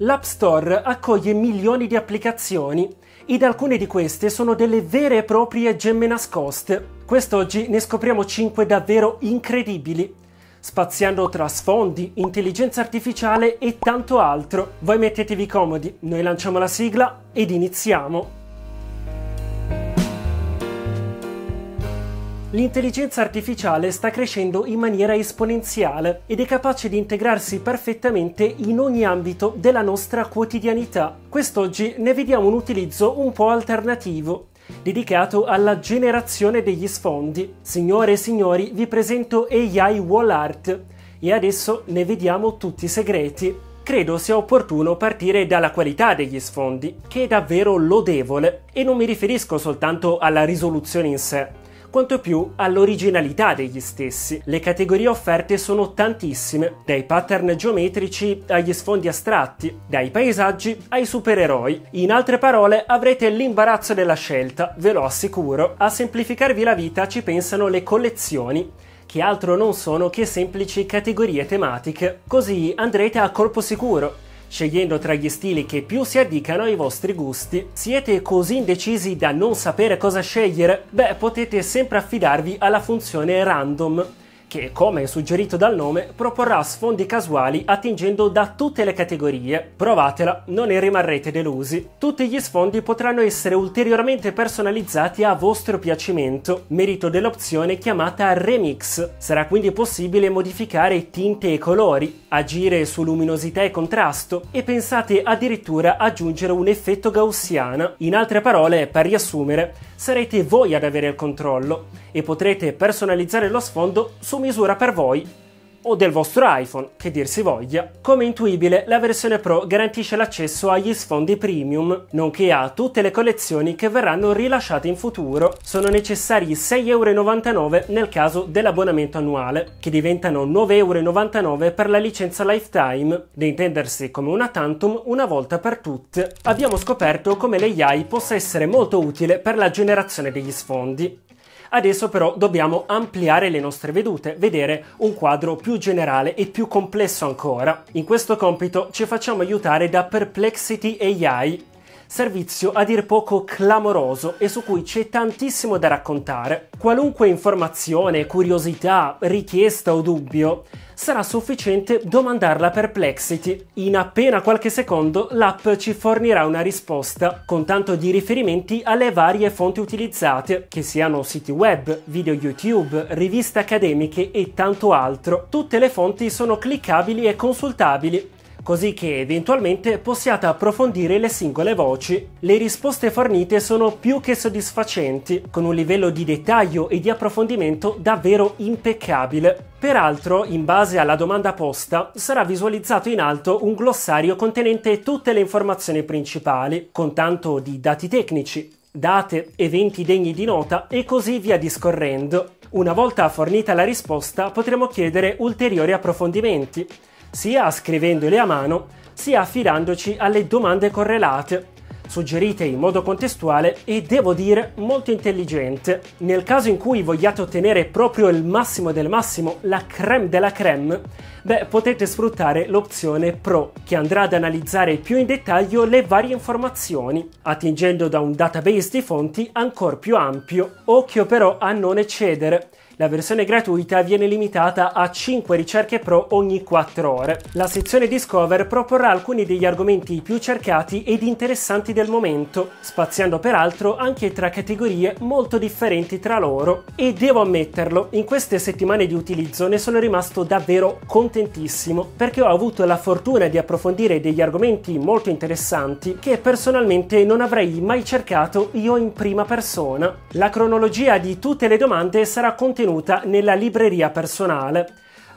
L'App Store accoglie milioni di applicazioni ed alcune di queste sono delle vere e proprie gemme nascoste. Quest'oggi ne scopriamo 5 davvero incredibili, spaziando tra sfondi, intelligenza artificiale e tanto altro. Voi mettetevi comodi, noi lanciamo la sigla ed iniziamo. L'intelligenza artificiale sta crescendo in maniera esponenziale ed è capace di integrarsi perfettamente in ogni ambito della nostra quotidianità. Quest'oggi ne vediamo un utilizzo un po' alternativo dedicato alla generazione degli sfondi. Signore e signori, vi presento AI Wall Art e adesso ne vediamo tutti i segreti. Credo sia opportuno partire dalla qualità degli sfondi, che è davvero lodevole, e non mi riferisco soltanto alla risoluzione in sé quanto più all'originalità degli stessi. Le categorie offerte sono tantissime, dai pattern geometrici agli sfondi astratti, dai paesaggi ai supereroi. In altre parole, avrete l'imbarazzo della scelta, ve lo assicuro. A semplificarvi la vita ci pensano le collezioni che altro non sono che semplici categorie tematiche. Così andrete a colpo sicuro scegliendo tra gli stili che più si addicano ai vostri gusti. Siete così indecisi da non sapere cosa scegliere? Beh, potete sempre affidarvi alla funzione random che, come suggerito dal nome, proporrà sfondi casuali attingendo da tutte le categorie. Provatela, non ne rimarrete delusi. Tutti gli sfondi potranno essere ulteriormente personalizzati a vostro piacimento, merito dell'opzione chiamata Remix. Sarà quindi possibile modificare tinte e colori, agire su luminosità e contrasto e pensate addirittura aggiungere un effetto gaussiana. In altre parole, per riassumere, sarete voi ad avere il controllo e potrete personalizzare lo sfondo su misura per voi o del vostro iPhone, che dir si voglia. Come intuibile, la versione Pro garantisce l'accesso agli sfondi premium, nonché a tutte le collezioni che verranno rilasciate in futuro. Sono necessari 6,99€ nel caso dell'abbonamento annuale, che diventano 9,99€ per la licenza lifetime, da intendersi come una tantum una volta per tutte. Abbiamo scoperto come l'AI possa essere molto utile per la generazione degli sfondi. Adesso però dobbiamo ampliare le nostre vedute, vedere un quadro più generale e più complesso ancora. In questo compito ci facciamo aiutare da Perplexity AI, servizio a dir poco clamoroso e su cui c'è tantissimo da raccontare. Qualunque informazione, curiosità, richiesta o dubbio sarà sufficiente domandarla Perplexity. In appena qualche secondo l'app ci fornirà una risposta con tanto di riferimenti alle varie fonti utilizzate, che siano siti web, video YouTube, riviste accademiche e tanto altro. Tutte le fonti sono cliccabili e consultabili così che eventualmente possiate approfondire le singole voci. Le risposte fornite sono più che soddisfacenti, con un livello di dettaglio e di approfondimento davvero impeccabile. Peraltro, in base alla domanda posta, sarà visualizzato in alto un glossario contenente tutte le informazioni principali, con tanto di dati tecnici, date, eventi degni di nota e così via discorrendo. Una volta fornita la risposta potremo chiedere ulteriori approfondimenti, sia scrivendole a mano, sia affidandoci alle domande correlate, suggerite in modo contestuale e devo dire molto intelligente. Nel caso in cui vogliate ottenere proprio il massimo del massimo, la creme della creme, beh, potete sfruttare l'opzione Pro, che andrà ad analizzare più in dettaglio le varie informazioni, attingendo da un database di fonti ancora più ampio. Occhio però a non eccedere la versione gratuita viene limitata a 5 ricerche pro ogni 4 ore. La sezione Discover proporrà alcuni degli argomenti più cercati ed interessanti del momento, spaziando peraltro anche tra categorie molto differenti tra loro. E devo ammetterlo, in queste settimane di utilizzo ne sono rimasto davvero contentissimo, perché ho avuto la fortuna di approfondire degli argomenti molto interessanti che personalmente non avrei mai cercato io in prima persona. La cronologia di tutte le domande sarà contenuta contenuta nella libreria personale,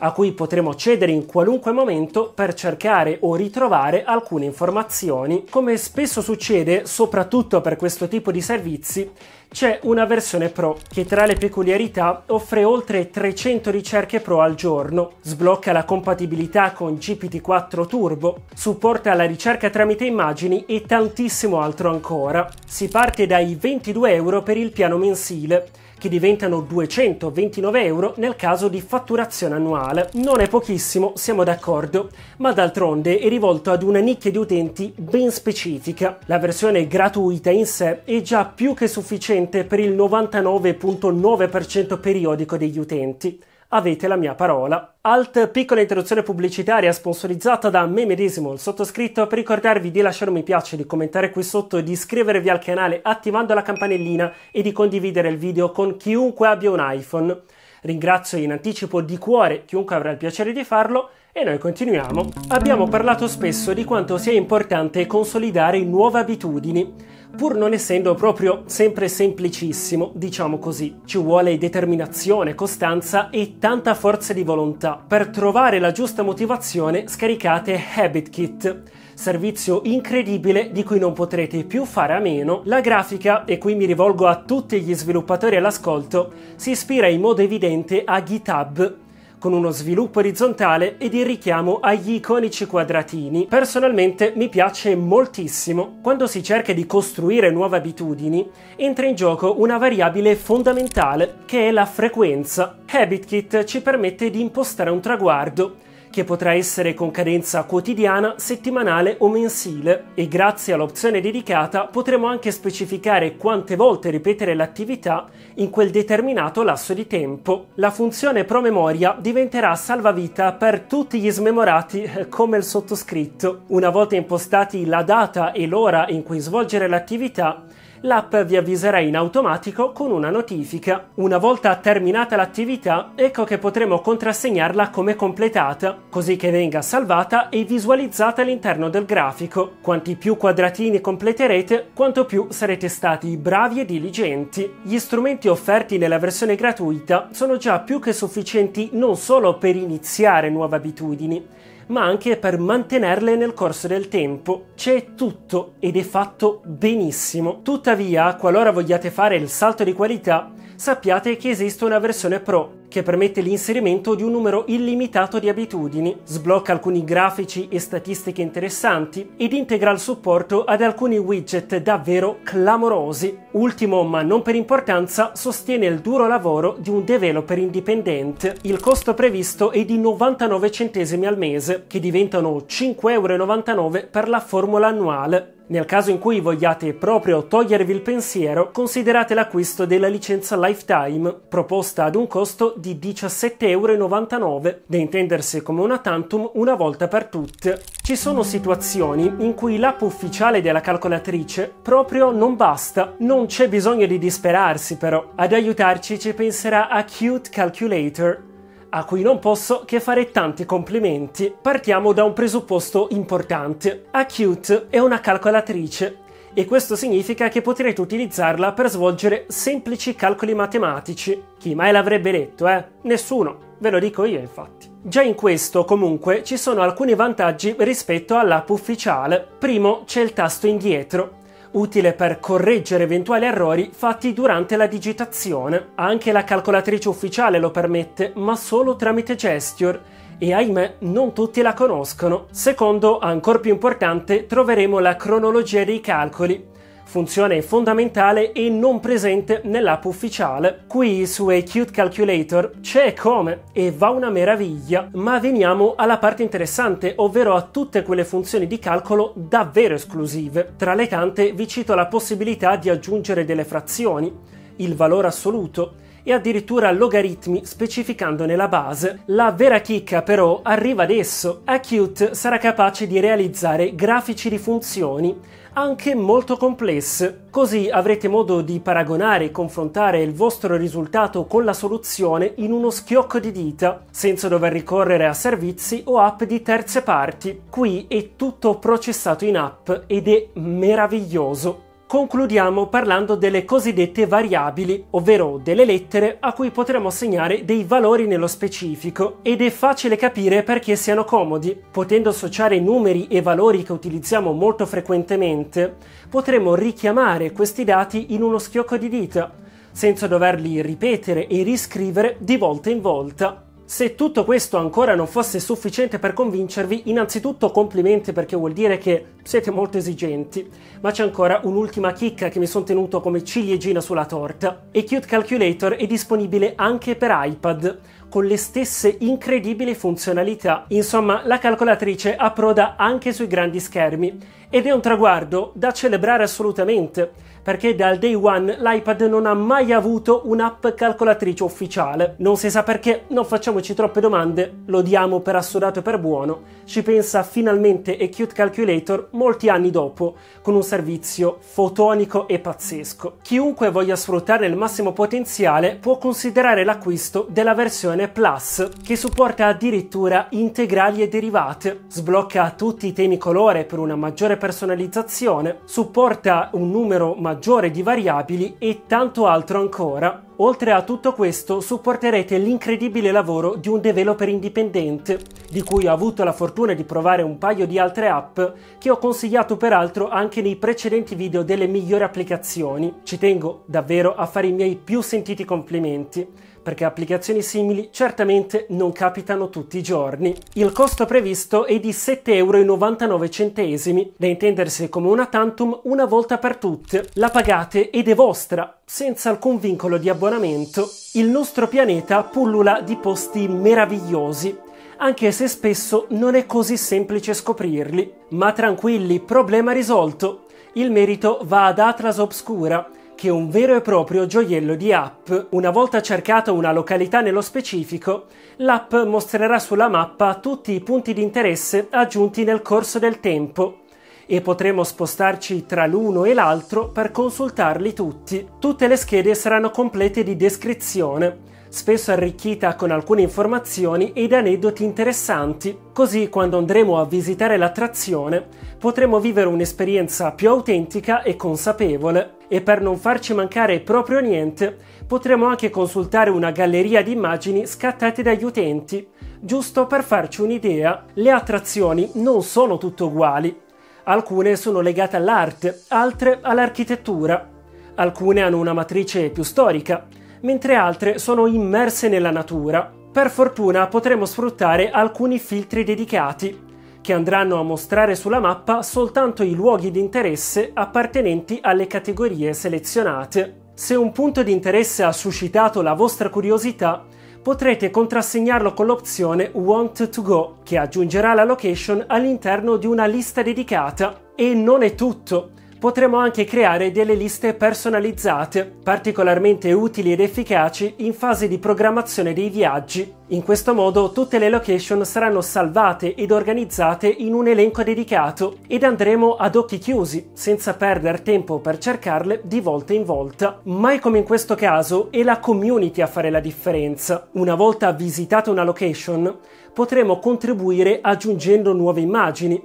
a cui potremo accedere in qualunque momento per cercare o ritrovare alcune informazioni. Come spesso succede, soprattutto per questo tipo di servizi, c'è una versione Pro che tra le peculiarità offre oltre 300 ricerche Pro al giorno, sblocca la compatibilità con GPT-4 Turbo, supporta la ricerca tramite immagini e tantissimo altro ancora. Si parte dai 22 euro per il piano mensile che diventano 229 euro nel caso di fatturazione annuale. Non è pochissimo, siamo d'accordo, ma d'altronde è rivolto ad una nicchia di utenti ben specifica. La versione gratuita in sé è già più che sufficiente per il 99.9% periodico degli utenti avete la mia parola. Alt piccola interruzione pubblicitaria sponsorizzata da me medesimo, il sottoscritto, per ricordarvi di lasciare un mi piace, di commentare qui sotto di iscrivervi al canale attivando la campanellina e di condividere il video con chiunque abbia un iPhone. Ringrazio in anticipo di cuore chiunque avrà il piacere di farlo e noi continuiamo. Abbiamo parlato spesso di quanto sia importante consolidare nuove abitudini pur non essendo proprio sempre semplicissimo, diciamo così. Ci vuole determinazione, costanza e tanta forza di volontà. Per trovare la giusta motivazione scaricate Habit Kit servizio incredibile di cui non potrete più fare a meno. La grafica, e qui mi rivolgo a tutti gli sviluppatori all'ascolto, si ispira in modo evidente a GitHub, con uno sviluppo orizzontale ed il richiamo agli iconici quadratini. Personalmente mi piace moltissimo. Quando si cerca di costruire nuove abitudini, entra in gioco una variabile fondamentale che è la frequenza. HabitKit ci permette di impostare un traguardo che potrà essere con cadenza quotidiana, settimanale o mensile e grazie all'opzione dedicata potremo anche specificare quante volte ripetere l'attività in quel determinato lasso di tempo. La funzione promemoria diventerà salvavita per tutti gli smemorati eh, come il sottoscritto. Una volta impostati la data e l'ora in cui svolgere l'attività, l'app vi avviserà in automatico con una notifica. Una volta terminata l'attività, ecco che potremo contrassegnarla come completata, così che venga salvata e visualizzata all'interno del grafico. Quanti più quadratini completerete, quanto più sarete stati bravi e diligenti. Gli strumenti offerti nella versione gratuita sono già più che sufficienti non solo per iniziare nuove abitudini, ma anche per mantenerle nel corso del tempo. C'è tutto ed è fatto benissimo. Tuttavia, qualora vogliate fare il salto di qualità, sappiate che esiste una versione Pro che permette l'inserimento di un numero illimitato di abitudini, sblocca alcuni grafici e statistiche interessanti ed integra il supporto ad alcuni widget davvero clamorosi. Ultimo, ma non per importanza, sostiene il duro lavoro di un developer indipendente. Il costo previsto è di 99 centesimi al mese, che diventano 5,99 euro per la formula annuale. Nel caso in cui vogliate proprio togliervi il pensiero, considerate l'acquisto della licenza Lifetime, proposta ad un costo di 17,99 euro, da intendersi come una tantum una volta per tutte. Ci sono situazioni in cui l'app ufficiale della calcolatrice proprio non basta, non c'è bisogno di disperarsi però. Ad aiutarci ci penserà Acute Calculator, a cui non posso che fare tanti complimenti. Partiamo da un presupposto importante. Acute è una calcolatrice e questo significa che potrete utilizzarla per svolgere semplici calcoli matematici. Chi mai l'avrebbe detto, eh? Nessuno. Ve lo dico io, infatti. Già in questo, comunque, ci sono alcuni vantaggi rispetto all'app ufficiale. Primo, c'è il tasto indietro utile per correggere eventuali errori fatti durante la digitazione. Anche la calcolatrice ufficiale lo permette, ma solo tramite Gesture e ahimè non tutti la conoscono. Secondo, ancora più importante, troveremo la cronologia dei calcoli funzione fondamentale e non presente nell'app ufficiale. Qui su Acute Calculator c'è come e va una meraviglia, ma veniamo alla parte interessante, ovvero a tutte quelle funzioni di calcolo davvero esclusive. Tra le tante vi cito la possibilità di aggiungere delle frazioni, il valore assoluto, e addirittura logaritmi specificandone la base. La vera chicca però arriva adesso. Acute sarà capace di realizzare grafici di funzioni anche molto complesse. Così avrete modo di paragonare e confrontare il vostro risultato con la soluzione in uno schiocco di dita, senza dover ricorrere a servizi o app di terze parti. Qui è tutto processato in app ed è meraviglioso. Concludiamo parlando delle cosiddette variabili, ovvero delle lettere a cui potremo assegnare dei valori nello specifico ed è facile capire perché siano comodi. Potendo associare numeri e valori che utilizziamo molto frequentemente, potremo richiamare questi dati in uno schiocco di dita, senza doverli ripetere e riscrivere di volta in volta. Se tutto questo ancora non fosse sufficiente per convincervi, innanzitutto complimenti perché vuol dire che siete molto esigenti, ma c'è ancora un'ultima chicca che mi sono tenuto come ciliegina sulla torta. E Qt Calculator è disponibile anche per iPad, con le stesse incredibili funzionalità. Insomma, la calcolatrice approda anche sui grandi schermi ed è un traguardo da celebrare assolutamente perché dal day one l'iPad non ha mai avuto un'app calcolatrice ufficiale. Non si sa perché, non facciamoci troppe domande, lo diamo per assodato e per buono. Ci pensa finalmente e Qt Calculator molti anni dopo, con un servizio fotonico e pazzesco. Chiunque voglia sfruttare il massimo potenziale può considerare l'acquisto della versione Plus, che supporta addirittura integrali e derivate, sblocca tutti i temi colore per una maggiore personalizzazione, supporta un numero maggiore di variabili e tanto altro ancora. Oltre a tutto questo supporterete l'incredibile lavoro di un developer indipendente, di cui ho avuto la fortuna di provare un paio di altre app che ho consigliato peraltro anche nei precedenti video delle migliori applicazioni. Ci tengo davvero a fare i miei più sentiti complimenti perché applicazioni simili certamente non capitano tutti i giorni. Il costo previsto è di 7,99 euro, da intendersi come una tantum una volta per tutte. La pagate ed è vostra, senza alcun vincolo di abbonamento. Il nostro pianeta pullula di posti meravigliosi, anche se spesso non è così semplice scoprirli. Ma tranquilli, problema risolto. Il merito va ad Atlas Obscura, che un vero e proprio gioiello di app. Una volta cercata una località nello specifico, l'app mostrerà sulla mappa tutti i punti di interesse aggiunti nel corso del tempo e potremo spostarci tra l'uno e l'altro per consultarli tutti. Tutte le schede saranno complete di descrizione, spesso arricchita con alcune informazioni ed aneddoti interessanti, così quando andremo a visitare l'attrazione potremo vivere un'esperienza più autentica e consapevole. E per non farci mancare proprio niente, potremo anche consultare una galleria di immagini scattate dagli utenti, giusto per farci un'idea. Le attrazioni non sono tutte uguali. Alcune sono legate all'arte, altre all'architettura. Alcune hanno una matrice più storica, mentre altre sono immerse nella natura. Per fortuna potremo sfruttare alcuni filtri dedicati, che andranno a mostrare sulla mappa soltanto i luoghi di interesse appartenenti alle categorie selezionate. Se un punto di interesse ha suscitato la vostra curiosità, potrete contrassegnarlo con l'opzione Want to Go, che aggiungerà la location all'interno di una lista dedicata. E non è tutto! Potremo anche creare delle liste personalizzate, particolarmente utili ed efficaci in fase di programmazione dei viaggi. In questo modo tutte le location saranno salvate ed organizzate in un elenco dedicato ed andremo ad occhi chiusi, senza perdere tempo per cercarle di volta in volta. Mai come in questo caso è la community a fare la differenza. Una volta visitata una location, potremo contribuire aggiungendo nuove immagini,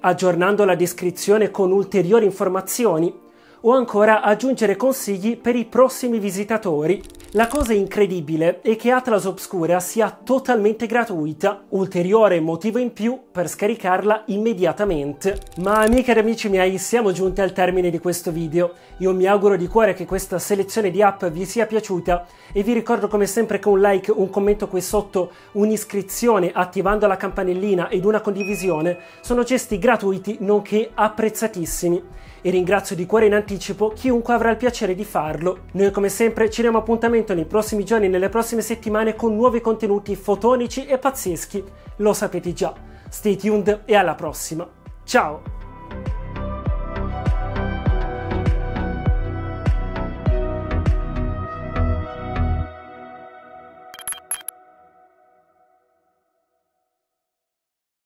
aggiornando la descrizione con ulteriori informazioni o ancora aggiungere consigli per i prossimi visitatori. La cosa incredibile è che Atlas Obscura sia totalmente gratuita, ulteriore motivo in più per scaricarla immediatamente. Ma amiche ed amici miei, siamo giunti al termine di questo video. Io mi auguro di cuore che questa selezione di app vi sia piaciuta e vi ricordo come sempre che un like, un commento qui sotto, un'iscrizione attivando la campanellina ed una condivisione sono gesti gratuiti nonché apprezzatissimi e ringrazio di cuore in anticipo chiunque avrà il piacere di farlo. Noi come sempre ci diamo appuntamento nei prossimi giorni e nelle prossime settimane con nuovi contenuti fotonici e pazzeschi. Lo sapete già. Stay tuned e alla prossima. Ciao!